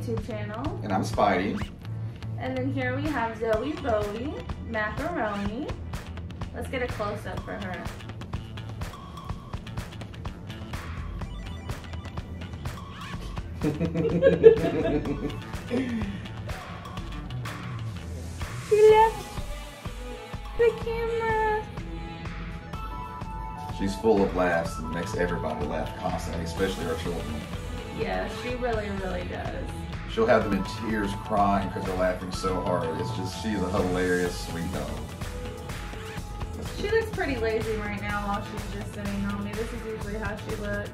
YouTube channel. And I'm Spidey. And then here we have Zoey Boey, Macaroni. Let's get a close up for her. she left the camera. She's full of laughs and makes everybody laugh constantly, especially our children. Yeah, she really, really does. She'll have them in tears crying because they're laughing so hard. It's just, she's a hilarious, sweet dog. She looks pretty lazy right now while she's just sitting on me. This is usually how she looks.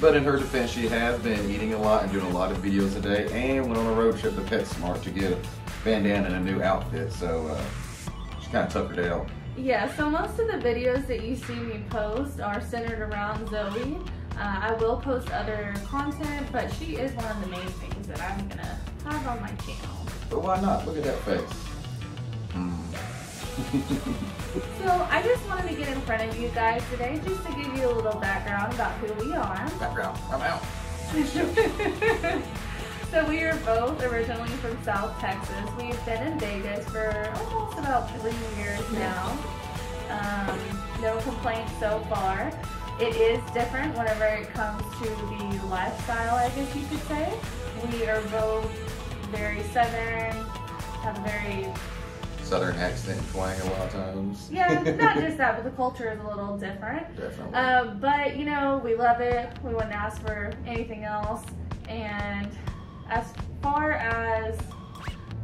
But in her defense, she has been eating a lot and doing a lot of videos a day and went on a road trip to PetSmart to get a bandana and a new outfit. So uh, she kind of tuckered out. Yeah, so most of the videos that you see me post are centered around Zoey. Uh, I will post other content, but she is one of the main things that I'm gonna have on my channel. But why not? Look at that face. Mm. so I just wanted to get in front of you guys today just to give you a little background about who we are. Background, I'm out. so we are both originally from South Texas. We've been in Vegas for almost about three years now. Um, no complaints so far. It is different whenever it comes to the lifestyle, I guess you could say. We are both very southern, have a very southern accent twang a lot of times. Yeah, not just that, but the culture is a little different. Definitely. Uh, but you know, we love it. We wouldn't ask for anything else. And as far as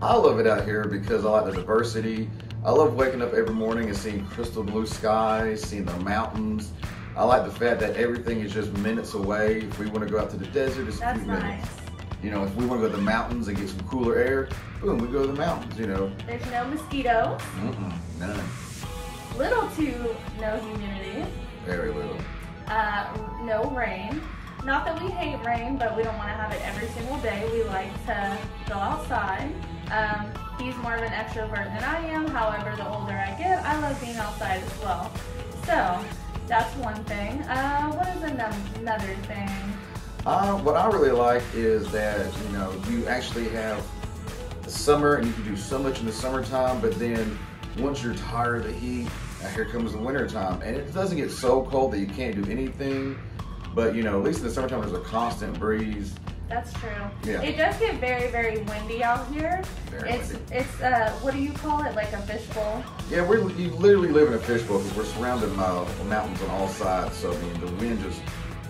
I love it out here because I like the diversity. I love waking up every morning and seeing crystal blue skies, seeing the mountains, I like the fact that everything is just minutes away. If we want to go out to the desert, it's That's a few nice. minutes. You know, if we want to go to the mountains and get some cooler air, boom, we go to the mountains, you know. There's no mosquitoes. Mm-mm, none. Little to no humidity. Very little. Uh, no rain. Not that we hate rain, but we don't want to have it every single day. We like to go outside. Um, he's more of an extrovert than I am. However, the older I get, I love being outside as well. So, that's one thing. Uh, what is another thing? Uh, what I really like is that, you know, you actually have the summer and you can do so much in the summertime, but then once you're tired of the heat, uh, here comes the wintertime. And it doesn't get so cold that you can't do anything, but, you know, at least in the summertime, there's a constant breeze. That's true. Yeah. It does get very, very windy out here. Very it's windy. it's uh what do you call it? Like a fishbowl. Yeah, we're you literally live in a fishbowl because we're surrounded by mountains on all sides. So I mean, the wind just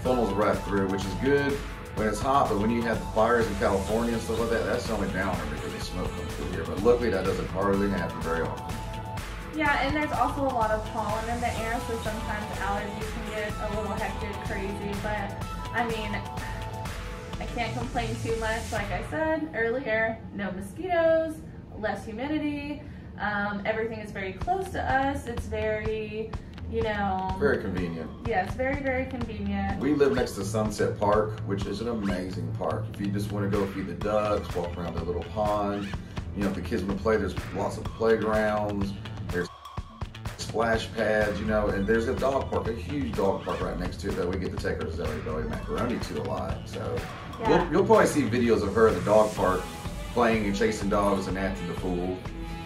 funnels right through, which is good when it's hot. But when you have the fires in California and stuff like that, that's the only downer because the smoke comes through here. But luckily, that doesn't hardly happen very often. Yeah, and there's also a lot of pollen in the air, so sometimes allergies can get a little hectic, crazy. But I mean, I can't complain too much. Like I said earlier, no mosquitoes, less humidity. Um, everything is very close to us. It's very, you know. Very convenient. Yeah, it's very, very convenient. We live next to Sunset Park, which is an amazing park. If you just want to go feed the ducks, walk around the little pond, you know, if the kids want to play, there's lots of playgrounds. Splash pads, you know, and there's a dog park, a huge dog park right next to it that we get to take our Zoey Belly Macaroni to a lot. So Yeah. you'll, you'll probably see videos of her at the dog park playing and chasing dogs and acting the fool.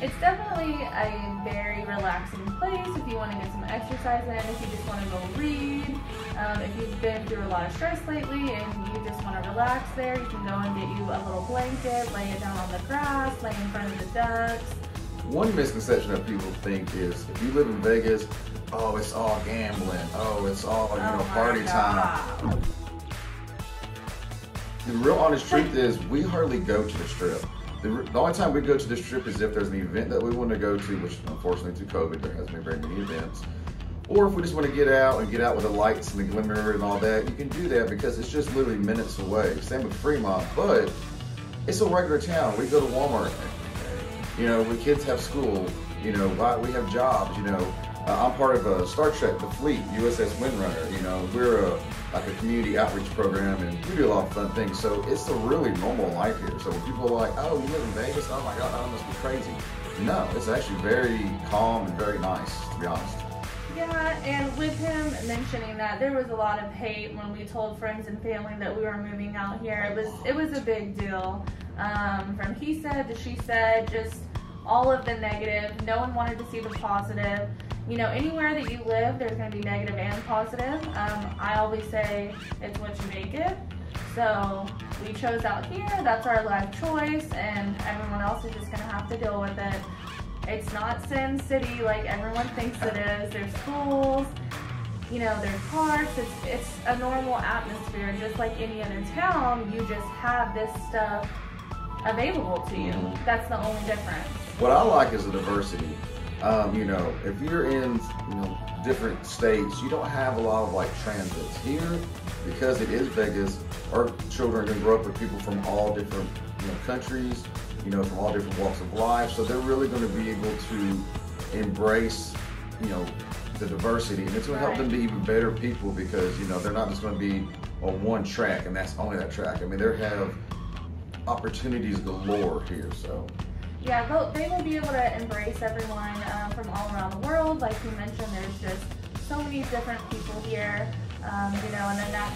It's definitely a very relaxing place if you want to get some exercise in, if you just want to go read, um, if you've been through a lot of stress lately and you just want to relax there, you can go and get you a little blanket, lay it down on the grass, lay in front of the ducks. One misconception that people think is if you live in Vegas, oh, it's all gambling. Oh, it's all, you know, Oh party time. The real honest truth is we hardly go to the strip. The, the only time we go to the strip is if there's an event that we want to go to, which unfortunately through COVID there hasn't been very many events. Or if we just want to get out and get out with the lights and the glimmer and all that, you can do that because it's just literally minutes away. Same with Fremont, but it's a regular town. We go to Walmart. You know, when kids have school, you know, why- we have jobs, you know. Uh, I'm part of a Star Trek, the fleet, USS Windrunner. You know, we're a like a community outreach program, and we do a lot of fun things. So it's a really normal life here. So when people are like, "Oh, you live in Vegas? Oh my God, that must be crazy." No, it's actually very calm and very nice, to be honest. Yeah, and with him mentioning that, there was a lot of hate when we told friends and family that we were moving out here. It was it was a big deal. Um, from he said to she said, just all of the negative. No one wanted to see the positive. You know, anywhere that you live, there's going to be negative and positive. Um, I always say it's what you make it. So we chose out here. That's our life choice, and everyone else is just going to have to deal with it. It's not Sin City like everyone thinks it is. There's schools, you know, there's parks. It's it's a normal atmosphere, just like any other town. You just have this stuff available to you. Mhm. That's the only difference. What I like is the diversity. Um, you know, if you're in you know different states, you don't have a lot of like transits here because it is Vegas. Our children are going to grow up with people from all different you know countries, you know, from all different walks of life. So they're really going to be able to embrace you know the diversity, and it's going to help them be even better people because you know they're not just going to be on one track and that's only that track. I mean, they have opportunities galore here. So. Yeah, they'll, they will be able to embrace everyone um, from all around the world. Like you mentioned, there's just so many different people here, um, you know, and then that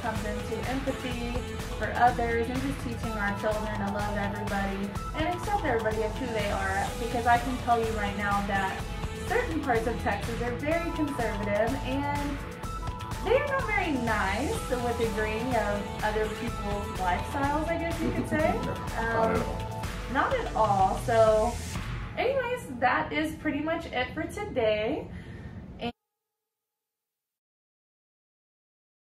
comes into empathy for others and just teaching our children to love everybody and accept everybody as who they are. Because I can tell you right now that certain parts of Texas are very conservative and they're not very nice with agreeing of other people's lifestyles, I guess you could say. Um. Not at all. So, anyways, that is pretty much it for today.